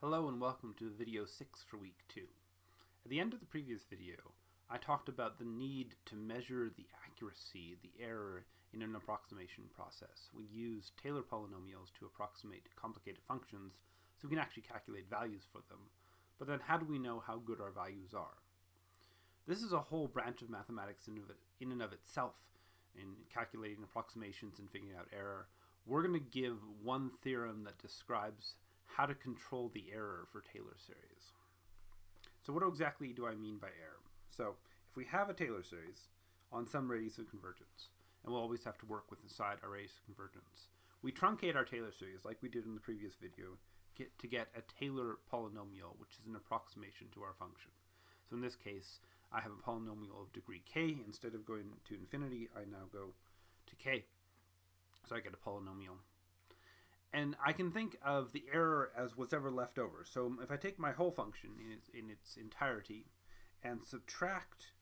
Hello and welcome to video 6 for week 2. At the end of the previous video, I talked about the need to measure the accuracy, the error in an approximation process. We use Taylor polynomials to approximate complicated functions so we can actually calculate values for them. But then how do we know how good our values are? This is a whole branch of mathematics in, and of itself in calculating approximations and figuring out error. We're going to give one theorem that describes how to control the error for Taylor series. So what exactly do I mean by error? So if we have a Taylor series on some radius of convergence, and we'll always have to work with inside our radius of convergence, we truncate our Taylor series like we did in the previous video get, to get a Taylor polynomial, which is an approximation to our function. So in this case, I have a polynomial of degree k. Instead of going to infinity, I now go to k. So I get a polynomial and I can think of the error as what's ever left over. So if I take my whole function in its, in its entirety and subtract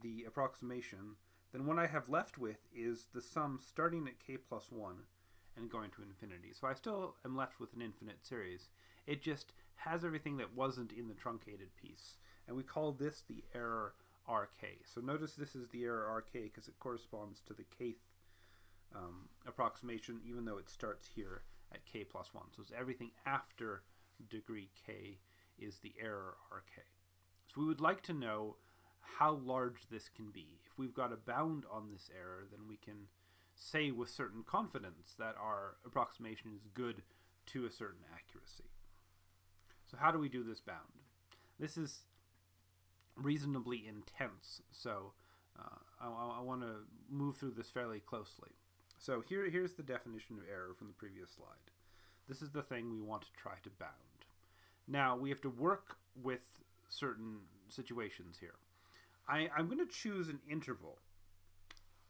the approximation, then what I have left with is the sum starting at k plus 1 and going to infinity. So I still am left with an infinite series. It just has everything that wasn't in the truncated piece. And we call this the error rk. So notice this is the error rk because it corresponds to the kth um, approximation, even though it starts here at k plus 1. So it's everything after degree k is the error rk. So we would like to know how large this can be. If we've got a bound on this error, then we can say with certain confidence that our approximation is good to a certain accuracy. So how do we do this bound? This is reasonably intense, so uh, I, I want to move through this fairly closely. So here, here's the definition of error from the previous slide. This is the thing we want to try to bound. Now, we have to work with certain situations here. I, I'm going to choose an interval.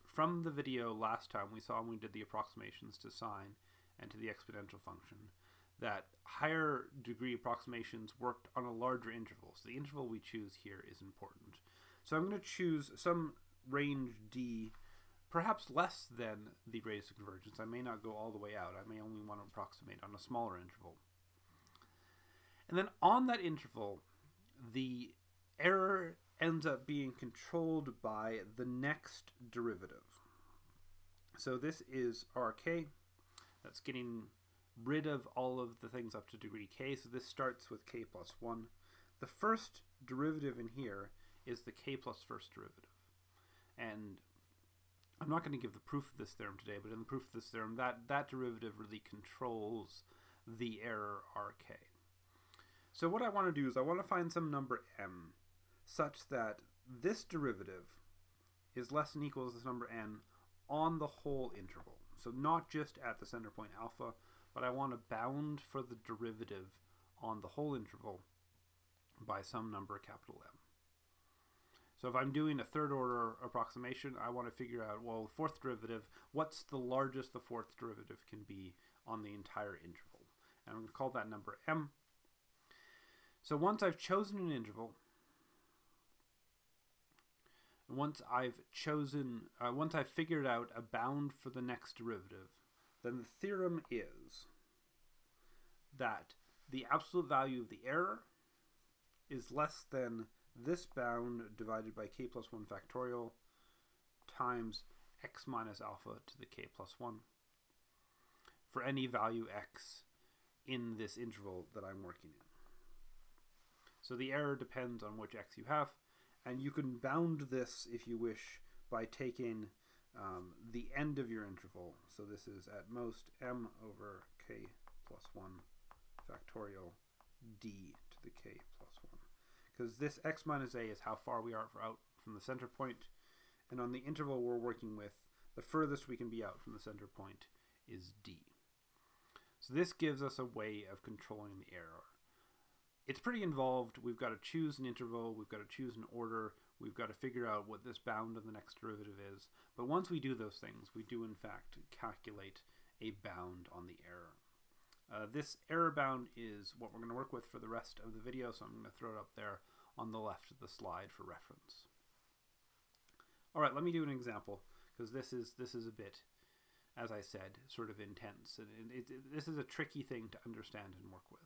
From the video last time we saw when we did the approximations to sine and to the exponential function, that higher degree approximations worked on a larger interval. So the interval we choose here is important. So I'm going to choose some range d perhaps less than the radius of convergence. I may not go all the way out. I may only want to approximate on a smaller interval. And then on that interval, the error ends up being controlled by the next derivative. So this is rk. That's getting rid of all of the things up to degree k. So this starts with k plus 1. The first derivative in here is the k plus first derivative. And I'm not going to give the proof of this theorem today, but in the proof of this theorem, that, that derivative really controls the error rk. So what I want to do is I want to find some number m such that this derivative is less than or equal to this number n on the whole interval. So not just at the center point alpha, but I want to bound for the derivative on the whole interval by some number capital M. So if I'm doing a third order approximation, I want to figure out, well, fourth derivative, what's the largest the fourth derivative can be on the entire interval? And I'm going to call that number m. So once I've chosen an interval, once I've chosen, uh, once I've figured out a bound for the next derivative, then the theorem is that the absolute value of the error is less than this bound divided by k plus 1 factorial times x minus alpha to the k plus 1 for any value x in this interval that I'm working in. So the error depends on which x you have, and you can bound this, if you wish, by taking um, the end of your interval. So this is at most m over k plus 1 factorial d to the k plus 1 because this x minus a is how far we are out from the center point, and on the interval we're working with, the furthest we can be out from the center point is d. So this gives us a way of controlling the error. It's pretty involved. We've got to choose an interval, we've got to choose an order, we've got to figure out what this bound of the next derivative is. But once we do those things, we do in fact calculate a bound on the error. Uh, this error bound is what we're going to work with for the rest of the video, so I'm going to throw it up there on the left of the slide for reference. All right, let me do an example because this is this is a bit, as I said, sort of intense, and it, it, this is a tricky thing to understand and work with.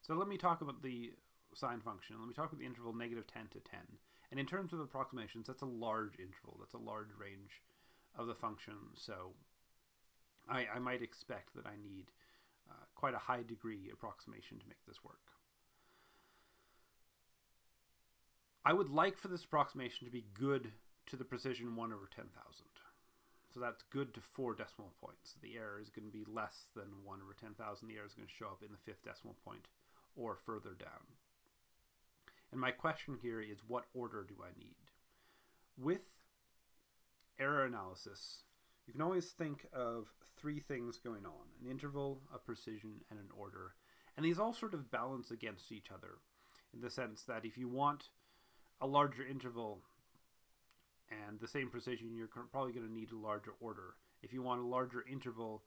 So let me talk about the sine function. Let me talk about the interval negative 10 to 10. And in terms of approximations, that's a large interval. That's a large range of the function. So I, I might expect that I need uh, quite a high degree approximation to make this work. I would like for this approximation to be good to the precision 1 over 10,000. So that's good to four decimal points. The error is going to be less than 1 over 10,000. The error is going to show up in the fifth decimal point or further down. And my question here is what order do I need? With error analysis, you can always think of three things going on an interval, a precision, and an order. And these all sort of balance against each other in the sense that if you want a larger interval and the same precision, you're probably going to need a larger order. If you want a larger interval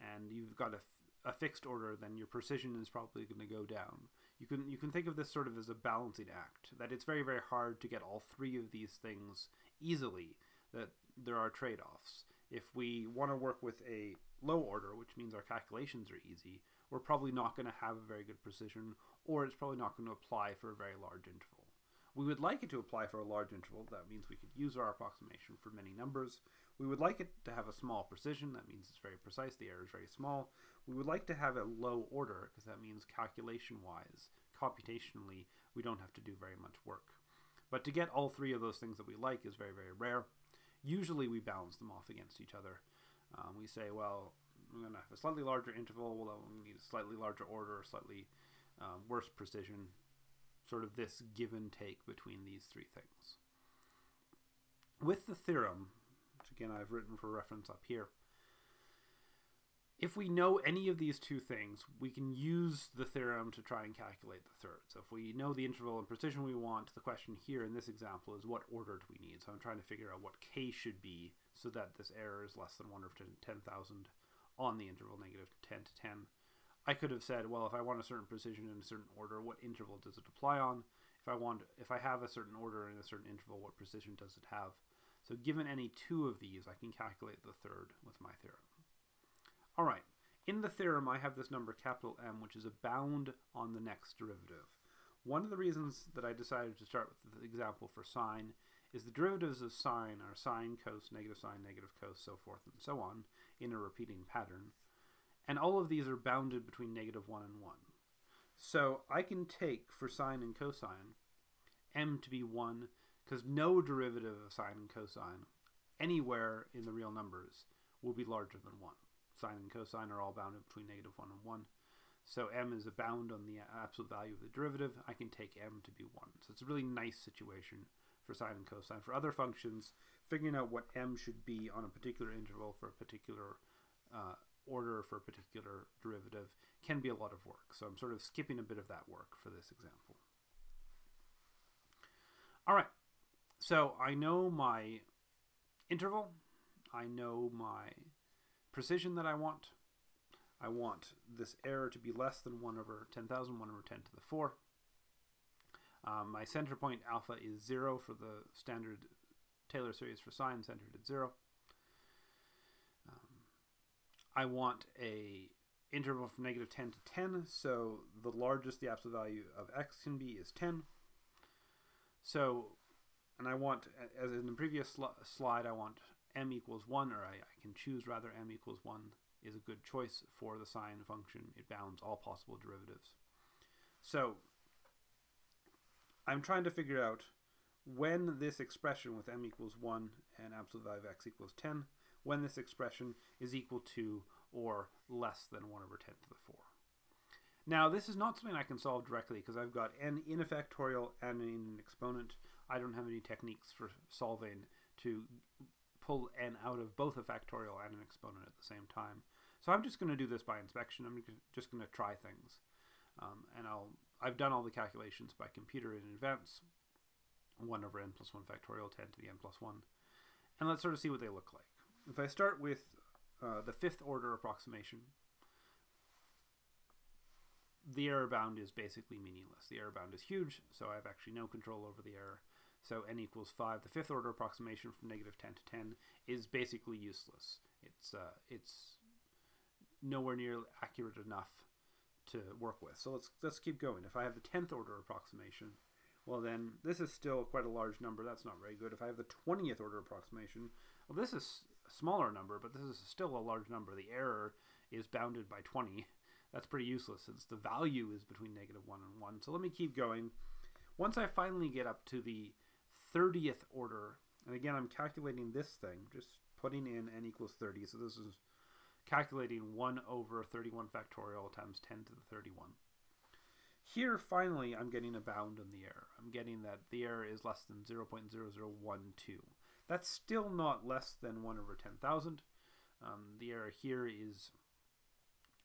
and you've got a, a fixed order, then your precision is probably going to go down. You can you can think of this sort of as a balancing act. That it's very very hard to get all three of these things easily. That there are trade-offs. If we want to work with a low order, which means our calculations are easy, we're probably not going to have a very good precision, or it's probably not going to apply for a very large interval. We would like it to apply for a large interval. That means we could use our approximation for many numbers. We would like it to have a small precision. That means it's very precise. The error is very small. We would like to have a low order because that means calculation-wise, computationally, we don't have to do very much work. But to get all three of those things that we like is very, very rare. Usually we balance them off against each other. Um, we say, well, we're going to have a slightly larger interval, well, we need a slightly larger order, slightly um, worse precision, sort of this give and take between these three things. With the theorem, which again I've written for reference up here, if we know any of these two things, we can use the theorem to try and calculate the third. So if we know the interval and precision we want, the question here in this example is what order do we need? So I'm trying to figure out what k should be so that this error is less than 1 over 10,000 on the interval negative 10 to 10. I could have said, well, if I want a certain precision in a certain order, what interval does it apply on? If I want, if I have a certain order in a certain interval, what precision does it have? So given any two of these, I can calculate the third with my theorem. All right, in the theorem, I have this number capital M, which is a bound on the next derivative. One of the reasons that I decided to start with the example for sine is the derivatives of sine are sine, cos, negative sine, negative cos, so forth and so on, in a repeating pattern. And all of these are bounded between negative 1 and 1. So I can take, for sine and cosine, m to be 1, because no derivative of sine and cosine anywhere in the real numbers will be larger than 1. Sine and cosine are all bounded between negative 1 and 1. So m is a bound on the absolute value of the derivative. I can take m to be 1. So it's a really nice situation for sine and cosine. For other functions, figuring out what m should be on a particular interval for a particular uh, order for a particular derivative can be a lot of work. So I'm sort of skipping a bit of that work for this example. All right, so I know my interval, I know my precision that I want. I want this error to be less than 1 over 10,000, 1 over 10 to the 4. Um, my center point alpha is 0 for the standard Taylor series for sine centered at 0. I want a interval from negative 10 to 10, so the largest the absolute value of x can be is 10. So, and I want, as in the previous sl slide, I want m equals 1, or I, I, can choose rather m equals 1 is a good choice for the sine function. It bounds all possible derivatives. So, I'm trying to figure out when this expression with m equals 1 and absolute value of x equals 10 when this expression is equal to or less than 1 over 10 to the 4. Now, this is not something I can solve directly because I've got n in a factorial and in an exponent. I don't have any techniques for solving to pull n out of both a factorial and an exponent at the same time. So I'm just going to do this by inspection. I'm just going to try things. Um, and I'll, I've done all the calculations by computer in advance. 1 over n plus 1 factorial, 10 to the n plus 1. And let's sort of see what they look like if I start with uh, the fifth order approximation, the error bound is basically meaningless. The error bound is huge, so I have actually no control over the error. So n equals 5. The fifth order approximation from negative 10 to 10 is basically useless. It's, uh, it's nowhere near accurate enough to work with. So let's let's keep going. If I have the tenth order approximation, well then this is still quite a large number. That's not very good. If I have the twentieth order approximation, well this is a smaller number, but this is still a large number. The error is bounded by twenty. That's pretty useless since the value is between negative one and one. So let me keep going. Once I finally get up to the 30th order, and again I'm calculating this thing, just putting in n equals 30. So this is calculating 1 over 31 factorial times 10 to the 31. Here, finally, I'm getting a bound on the error. I'm getting that the error is less than 0.0012. That's still not less than 1 over 10,000. Um, the error here is,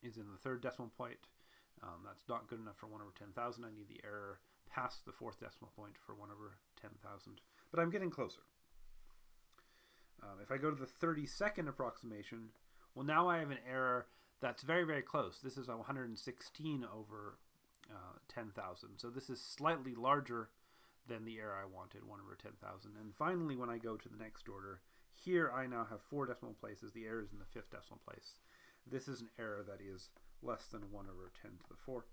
is in the third decimal point. Um, that's not good enough for 1 over 10,000. I need the error past the fourth decimal point for 1 over 10,000. But I'm getting closer. Um, if I go to the 32nd approximation, well, now I have an error that's very, very close. This is 116 over uh, 10,000. So this is slightly larger than the error I wanted, 1 over 10,000. And finally, when I go to the next order, here I now have four decimal places. The error is in the fifth decimal place. This is an error that is less than 1 over 10 to the 4,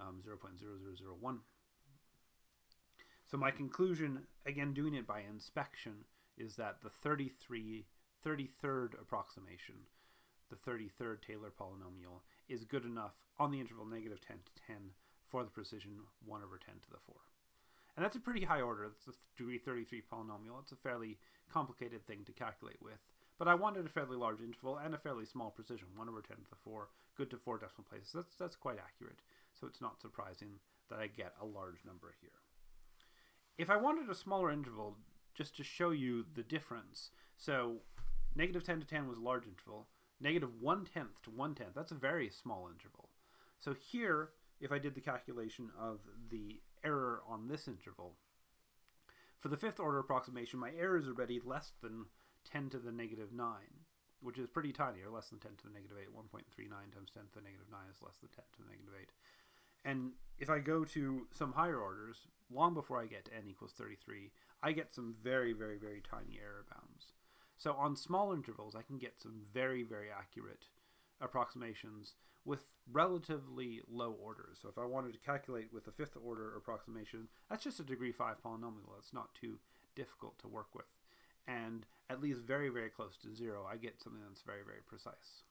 um, 0.0001. So my conclusion, again doing it by inspection, is that the 33 33rd approximation, the 33rd Taylor polynomial, is good enough on the interval negative 10 to 10 for the precision 1 over 10 to the 4. And that's a pretty high order. It's a degree 33 polynomial. It's a fairly complicated thing to calculate with. But I wanted a fairly large interval and a fairly small precision, 1 over 10 to the 4, good to 4 decimal places. That's, that's quite accurate. So it's not surprising that I get a large number here. If I wanted a smaller interval, just to show you the difference, so Negative 10 to 10 was a large interval. Negative 1 tenth to 1 tenth, that's a very small interval. So here, if I did the calculation of the error on this interval, for the fifth order approximation, my error is already less than 10 to the negative 9, which is pretty tiny, or less than 10 to the negative 8. 1.39 times 10 to the negative 9 is less than 10 to the negative 8. And if I go to some higher orders, long before I get to n equals 33, I get some very, very, very tiny error bounds. So on small intervals, I can get some very, very accurate approximations with relatively low orders. So if I wanted to calculate with a fifth order approximation, that's just a degree 5 polynomial. It's not too difficult to work with. And at least very, very close to zero, I get something that's very, very precise.